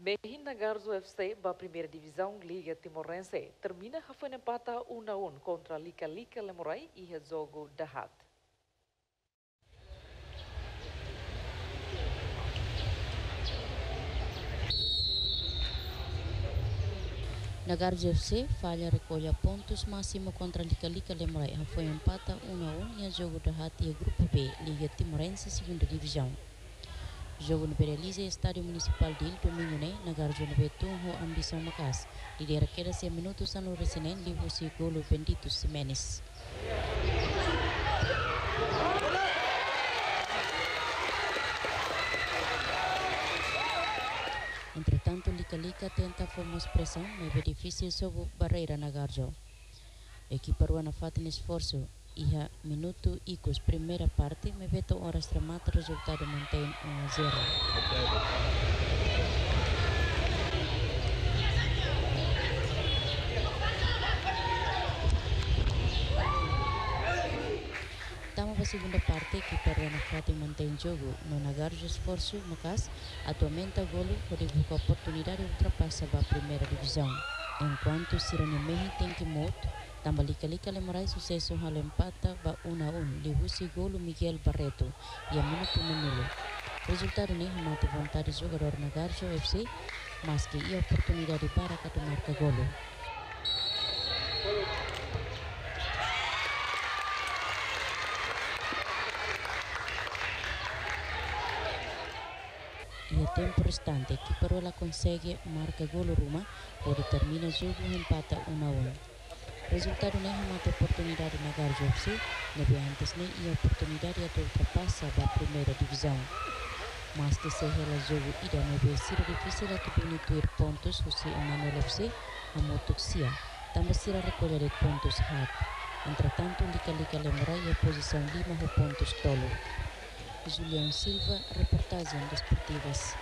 Mehin Nagarzo FC, ba primeira divisão Liga Timorense, termina a foi empata 1 a 1 contra Lika Lika Lemorai e o jogo da Hat. Nagarjo FC falha recolha pontos máximo contra Lika Lika Lemorai. Foi empata 1 a 1 e o jogo da Hat e o grupo B, Liga Timorense, segunda divisão. Jogo no Berelize, Estádio Municipal de domingo né, na Garjo no Betum, ho ambição Macas. Lidera queda 100 minutos ano recenen, livro-se golo Bendito Simenes. Entretanto, Lica Lica tenta formar pressão, mas é difícil sobre barreira na Garjo. Equipa ruana faz um esforço Iha minuto ikut primeira parte, me veto horas tramata resultado mantém 1 a 0. Tama para a segunda parte, que Peruana Fati mantém jogo no nagar de esforço, mas atualmente o golo pode buscar oportunidade de ultrapassar a primeira divisão. Enquanto Sirani Mehi tem que moto, Tambalika-lika lemorai sucesso halo empata ba una un lihusi golo Miguel Barreto e a minuto menulo. Resultado ni mata vontade jogador na Garjo FC, mas que ia oportunidade para que marca golo. E a tempo restante, que Parola consegue marca golo Ruma, pode termina o jogo empata 1 a 1. Remata oportunidade na Garjo FC, neve antes nem e oportunidade de ultrapassa a primeira divisão. Mas que se o jogo ida neve será difícil de bonituir pontos se Emmanuel FC a Motoxia, também será recolher pontos hard. Entretanto, Lica Lica lembra a posição lima pontos tolo. Julião Silva, reportagem desportivas.